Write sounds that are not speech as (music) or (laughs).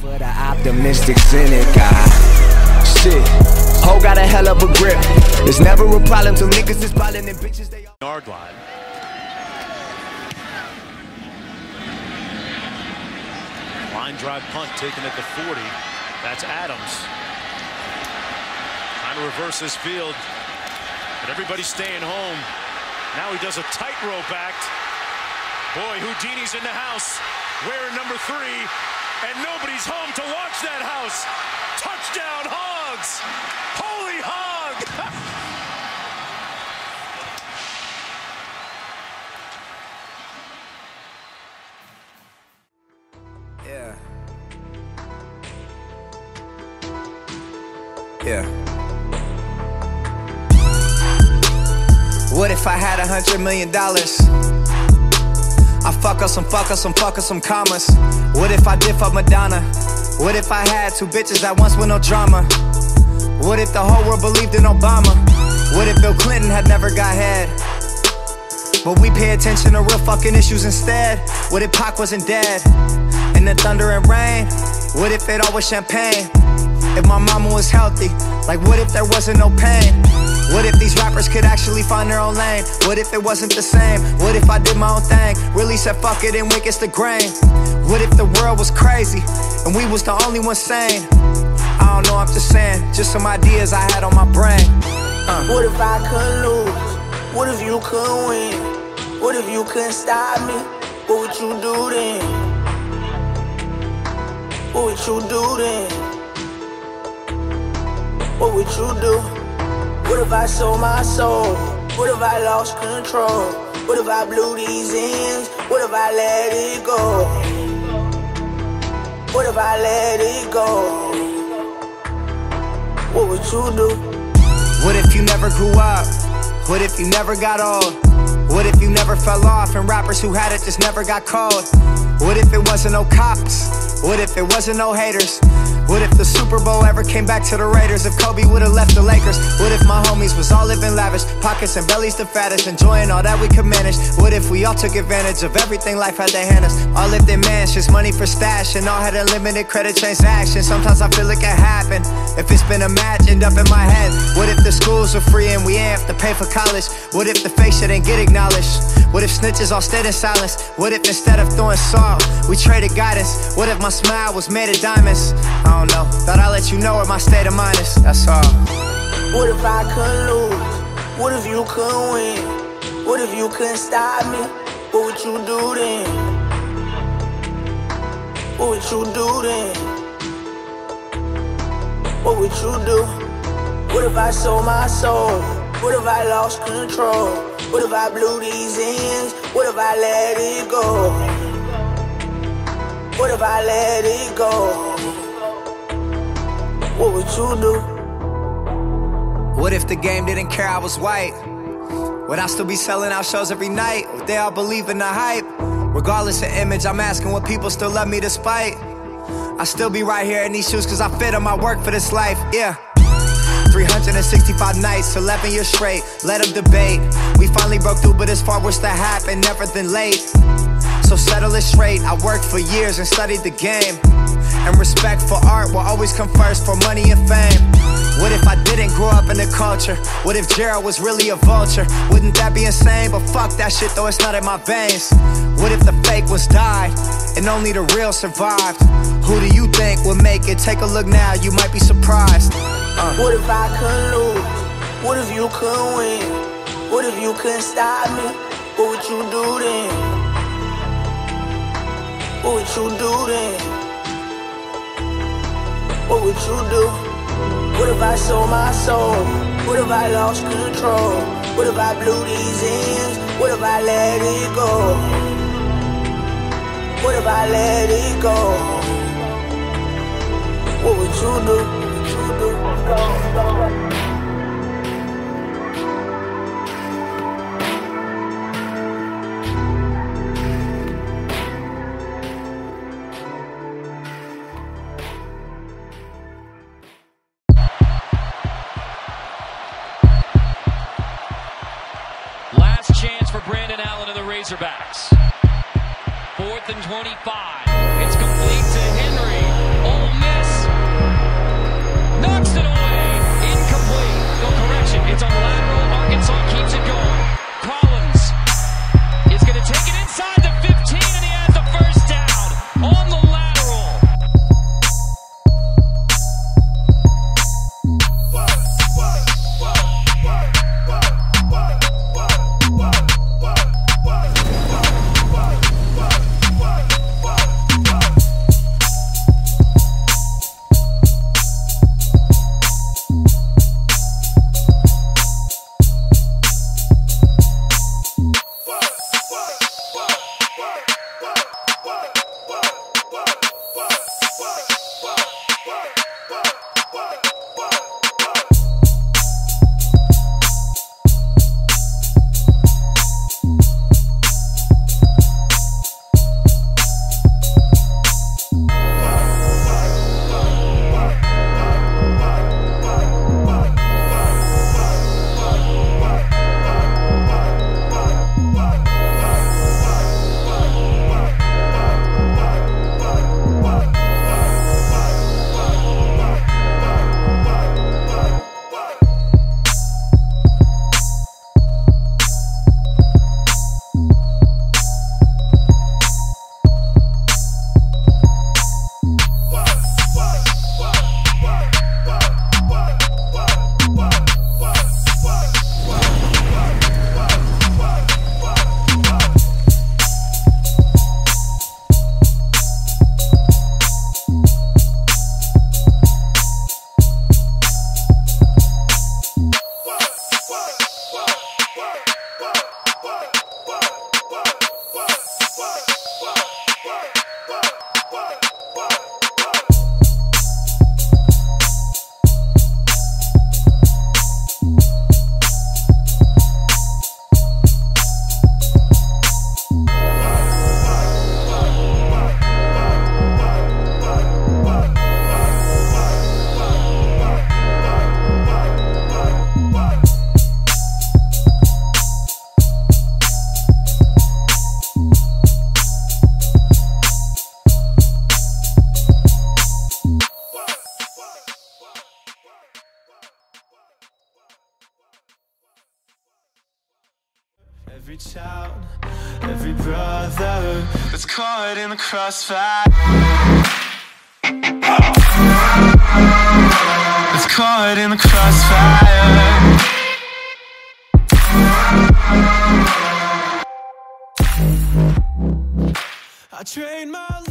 For the optimistic cynic, I shit. Ho got a hell of a grip. It's never a problem till niggas is ballin' and bitches they all yard line. Line drive punt taken at the 40. That's Adams. Trying to reverse this field. But everybody's staying home. Now he does a tightrope act. Boy, Houdini's in the house wearing number three. And nobody's home to watch that house. Touchdown, Hogs! Holy Hog! (laughs) Yeah. Yeah. What if I had a hundred million dollars? Fuck up some fuck up some fuck up some commas. What if I did fuck Madonna? What if I had two bitches at once with no drama? What if the whole world believed in Obama? What if Bill Clinton had never got head? But we pay attention to real fucking issues instead. What if Pac wasn't dead? And the thunder and rain? What if it all was champagne? If my mama was healthy, like what if there wasn't no pain? What if these rappers could actually find their own lane? What if it wasn't the same? What if I did my own thing? Really said fuck it and went against the grain? What if the world was crazy and we was the only ones sane? I don't know, I'm just saying, just some ideas I had on my brain. Uh. What if I could lose? What if you could win? What if you couldn't stop me? What would you do then? What would you do then? What would you do? What if I sold my soul? What if I lost control? What if I blew these ends? What if I let it go? What if I let it go? What would you do? What if you never grew up? What if you never got old? What if you never fell off and rappers who had it just never got cold? What if it wasn't no cops? What if it wasn't no haters? What if the Super Bowl ever came back to the Raiders? If Kobe would've left the Lakers? What if my homies was all living lavish? Pockets and bellies the fattest, enjoying all that we could manage? What if we all took advantage of everything life had to hand us? All lived in mansions, money for stash, and all had unlimited credit transactions. Sometimes I feel it can happen if it's been imagined up in my head. What if the schools are free and we ain't have to pay for college? What if the fake shit ain't get acknowledged? What if snitches all stayed in silence? What if instead of throwing salt, we traded guidance? What if my smile was made of diamonds? I don't know. Thought I'd let you know what my state of mind is. That's all. What if I could lose? What if you could win? What if you couldn't stop me? What would you do then? What would you do then? What would you do? What if I sold my soul? What if I lost control? What if I blew these ends? What if I let it go? What if I let it go? What would you do? What if the game didn't care I was white? Would I still be selling out shows every night? Would they all believe in the hype? Regardless of image, I'm asking what people still love me despite. I still be right here in these shoes cause I fit on my work for this life, yeah. 365 nights, 11 years straight, let them debate. We finally broke through, but it's far worse to happen, never than late. So settle it straight, I worked for years and studied the game. For art will always come first for money and fame. What if I didn't grow up in the culture? What if Gerald was really a vulture? Wouldn't that be insane? But fuck that shit though, it's not in my veins. What if the fake was died and only the real survived? Who do you think would make it? Take a look now, you might be surprised. Uh. What if I could lose? What if you could win? What if you couldn't stop me? What would you do then? What would you do then? What would you do? What if I sold my soul? What if I lost control? What if I blew these ends? What if I let it go? What if I let it go? What would you do? What would you do? Last Razorbacks. Fourth and 25. It's every brother that's caught in the crossfire. That's caught in the crossfire. I trained my